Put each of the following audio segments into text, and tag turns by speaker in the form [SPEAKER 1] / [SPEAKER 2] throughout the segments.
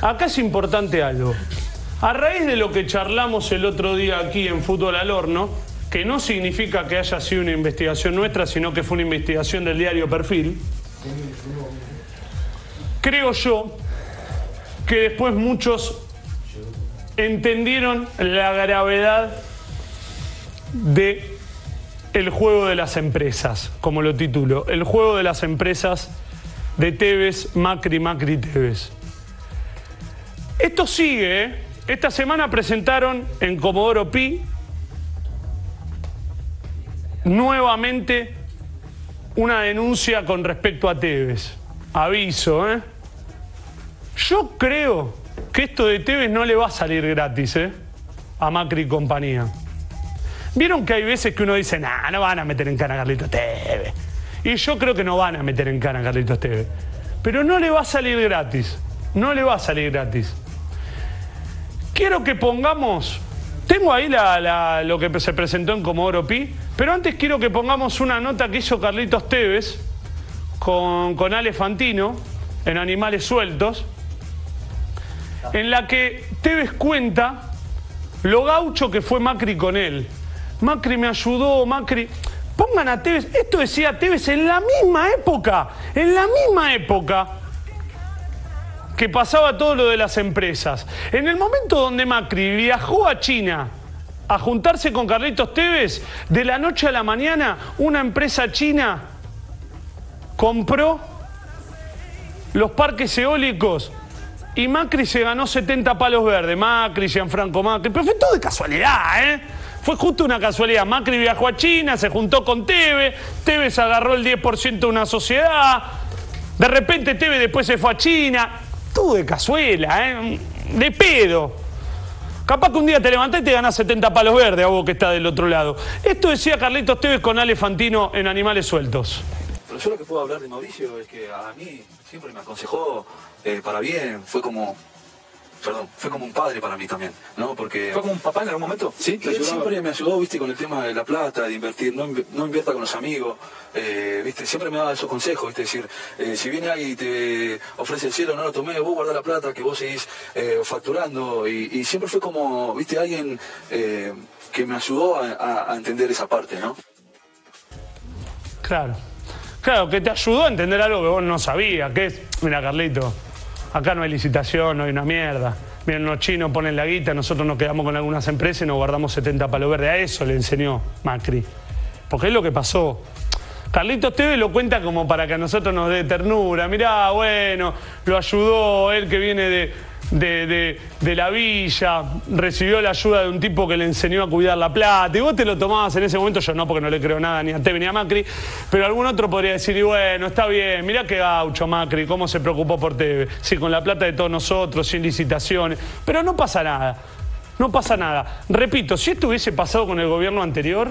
[SPEAKER 1] acá es importante algo. A raíz de lo que charlamos el otro día aquí en Fútbol al Horno, que no significa que haya sido una investigación nuestra, sino que fue una investigación del diario Perfil, creo yo que después muchos entendieron la gravedad de el juego de las empresas, como lo titulo, el juego de las empresas de Tevez, Macri, Macri, Tevez. Esto sigue, ¿eh? esta semana presentaron en Comodoro Pi nuevamente una denuncia con respecto a Tevez. Aviso, ¿eh? Yo creo que esto de Tevez no le va a salir gratis, ¿eh? A Macri y compañía. Vieron que hay veces que uno dice, nah, no van a meter en cana a Carlitos Tevez. Y yo creo que no van a meter en cana a Carlitos Tevez. Pero no le va a salir gratis. No le va a salir gratis. Quiero que pongamos. Tengo ahí lo que se presentó en Comodoro Pi, pero antes quiero que pongamos una nota que hizo Carlitos Tevez con, con Ale Fantino en Animales Sueltos, en la que Tevez cuenta lo gaucho que fue Macri con él. Macri me ayudó, Macri. Pongan a Tevez, esto decía Tevez en la misma época, en la misma época que pasaba todo lo de las empresas. En el momento donde Macri viajó a China a juntarse con Carlitos Tevez, de la noche a la mañana una empresa china compró los parques eólicos y Macri se ganó 70 palos verdes. Macri, Gianfranco Macri. Pero fue todo de casualidad, ¿eh? Fue justo una casualidad. Macri viajó a China, se juntó con Tevez, Tevez agarró el 10% de una sociedad, de repente Tevez después se fue a China. Todo de cazuela, ¿eh? De pedo. Capaz que un día te levantás y te ganas 70 palos verdes a vos que está del otro lado. Esto decía Carlitos Tevez con Ale Fantino en Animales Sueltos.
[SPEAKER 2] Pero yo lo que puedo hablar de Mauricio es que a mí siempre me aconsejó eh, para bien, fue como perdón, fue como un padre para mí también, ¿no? Porque...
[SPEAKER 3] ¿Fue como un papá en algún momento?
[SPEAKER 2] Sí, siempre me ayudó, viste, con el tema de la plata, de invertir, no, no invierta con los amigos, eh, viste, siempre me daba esos consejos, viste, decir, eh, si viene alguien y te ofrece el cielo, no lo tomé, vos guarda la plata que vos seguís eh, facturando, y, siempre fue como, viste, alguien que me ayudó a, a entender esa parte, ¿no?
[SPEAKER 1] Claro. Claro, que te ayudó a entender algo que vos no sabías, que es, mira Carlito, Acá no hay licitación, no hay una mierda. Miren, los chinos ponen la guita, nosotros nos quedamos con algunas empresas y nos guardamos 70 palos verdes. A eso le enseñó Macri. Porque es lo que pasó. Carlitos TV lo cuenta como para que a nosotros nos dé ternura. Mirá, bueno, lo ayudó él que viene de, de, la villa, recibió la ayuda de un tipo que le enseñó a cuidar la plata, y vos te lo tomabas en ese momento, yo no, porque no le creo nada ni a Teve ni a Macri, pero algún otro podría decir, y bueno, está bien, mirá qué gaucho Macri, cómo se preocupó por Teve, sí, con la plata de todos nosotros, sin licitaciones, pero no pasa nada, no pasa nada. Repito, si esto hubiese pasado con el gobierno anterior,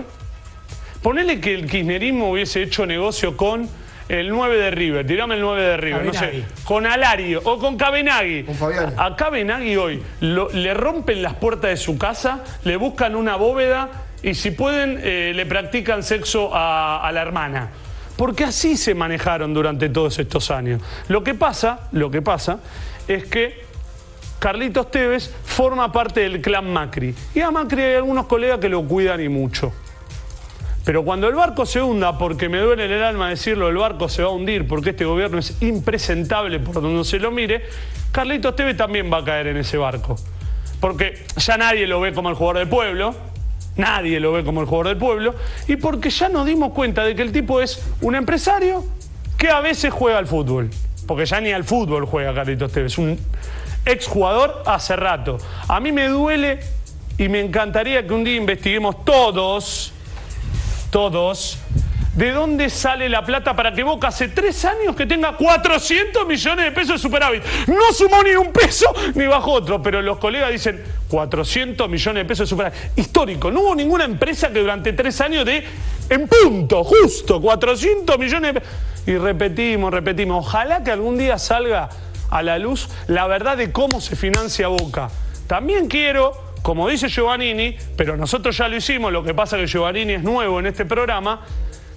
[SPEAKER 1] ponele que el kirchnerismo hubiese hecho negocio con el 9 de River, tirame el 9 de River, no sé, con Alario o con Cabenagui.
[SPEAKER 4] Con Fabián.
[SPEAKER 1] A Cabenagui hoy le rompen las puertas de su casa, le buscan una bóveda y si pueden eh, le practican sexo a, la hermana. Porque así se manejaron durante todos estos años. Lo que pasa, lo que pasa es que Carlitos Tevez forma parte del clan Macri. Y a Macri hay algunos colegas que lo cuidan y mucho. Pero cuando el barco se hunda, porque me duele en el alma decirlo, el barco se va a hundir porque este gobierno es impresentable por donde se lo mire, Carlitos Tevez también va a caer en ese barco. Porque ya nadie lo ve como el jugador del pueblo, nadie lo ve como el jugador del pueblo, y porque ya nos dimos cuenta de que el tipo es un empresario que a veces juega al fútbol. Porque ya ni al fútbol juega Carlitos Tevez, un exjugador hace rato. A mí me duele y me encantaría que un día investiguemos todos todos, ¿de dónde sale la plata para que Boca hace tres años que tenga 400 millones de pesos de superávit? No sumó ni un peso ni bajó otro, pero los colegas dicen 400 millones de pesos de superávit. Histórico, no hubo ninguna empresa que durante tres años de, en punto, justo, 400 millones de pesos. Y repetimos, repetimos, ojalá que algún día salga a la luz la verdad de cómo se financia Boca. También quiero como dice Giovannini, pero nosotros ya lo hicimos, lo que pasa es que Giovannini es nuevo en este programa,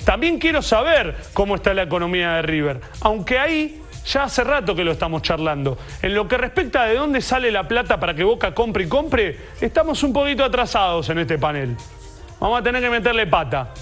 [SPEAKER 1] también quiero saber cómo está la economía de River. Aunque ahí ya hace rato que lo estamos charlando. En lo que respecta de dónde sale la plata para que Boca compre y compre, estamos un poquito atrasados en este panel. Vamos a tener que meterle pata.